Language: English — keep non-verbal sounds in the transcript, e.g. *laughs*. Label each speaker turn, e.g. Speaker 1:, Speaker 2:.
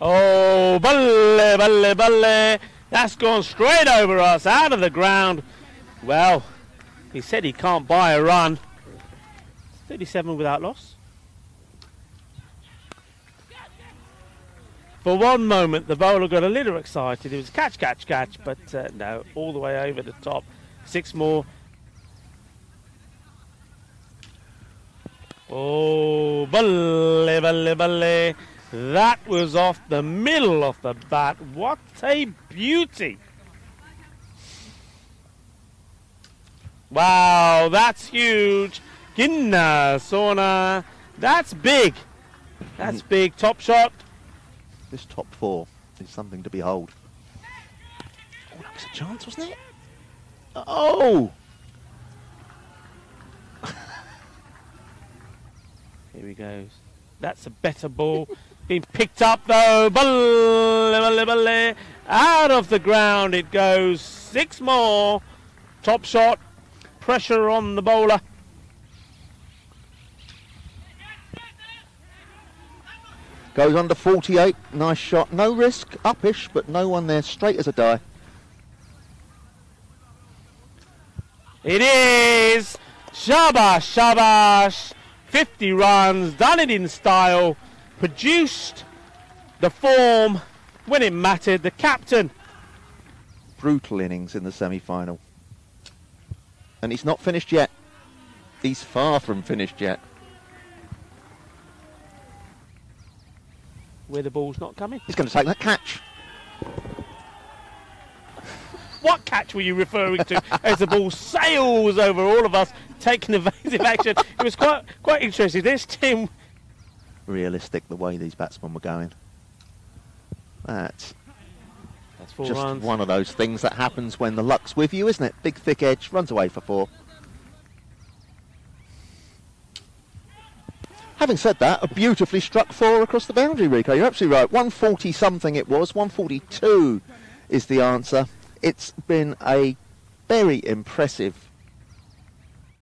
Speaker 1: Oh, balle, balle, balle. That's gone straight over us, out of the ground. Well, he said he can't buy a run. 37 without loss. For one moment, the bowler got a little excited. It was catch, catch, catch, but uh, no, all the way over the top. Six more. Oh, balle, balle, balle. That was off the middle of the bat. What a beauty! Wow, that's huge. Ginna, Sona. That's big. That's mm. big. Top shot.
Speaker 2: This top four is something to behold. Oh, that was a chance, wasn't it? Oh! *laughs*
Speaker 1: Here he goes. That's a better ball. *laughs* Being picked up though. Out of the ground it goes. Six more. Top shot. Pressure on the bowler.
Speaker 2: Goes under 48. Nice shot. No risk. Upish, but no one there. Straight as a die.
Speaker 1: It is. Shabash, shabash. 50 runs. Done it in style. Produced the form when it mattered. The captain.
Speaker 2: Brutal innings in the semi-final. And he's not finished yet. He's far from finished yet.
Speaker 1: Where the ball's not coming.
Speaker 2: He's going to take that catch.
Speaker 1: What catch were you referring to as the ball sails over all of us, taking evasive action? It was quite quite interesting. This team.
Speaker 2: Realistic the way these batsmen were going. That's
Speaker 1: That's four
Speaker 2: just
Speaker 1: runs.
Speaker 2: one of those things that happens when the luck's with you, isn't it? Big thick edge, runs away for four. Having said that, a beautifully struck four across the boundary, Rico. You're absolutely right. 140 something it was. 142 is the answer. It's been a very impressive